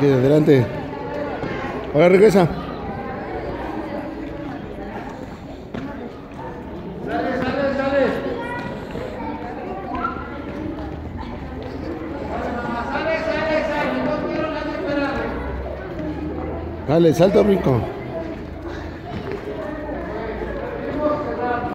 Aquí de adelante. Ahora regresa. Sale, sale, sale. Sale, sale, sale. No quiero nadie esperar. Dale, salta, rico.